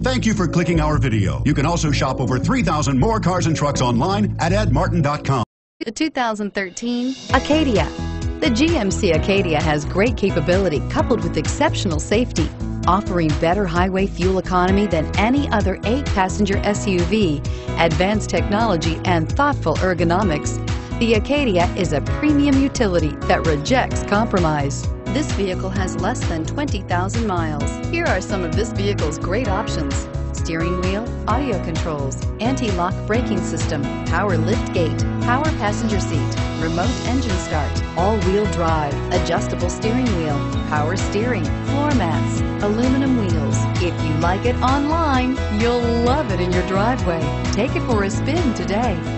Thank you for clicking our video. You can also shop over 3,000 more cars and trucks online at edmartin.com. The 2013 Acadia. The GMC Acadia has great capability coupled with exceptional safety, offering better highway fuel economy than any other eight-passenger SUV, advanced technology, and thoughtful ergonomics. The Acadia is a premium utility that rejects compromise. This vehicle has less than 20,000 miles. Here are some of this vehicle's great options. Steering wheel, audio controls, anti-lock braking system, power lift gate, power passenger seat, remote engine start, all-wheel drive, adjustable steering wheel, power steering, floor mats, aluminum wheels. If you like it online, you'll love it in your driveway. Take it for a spin today.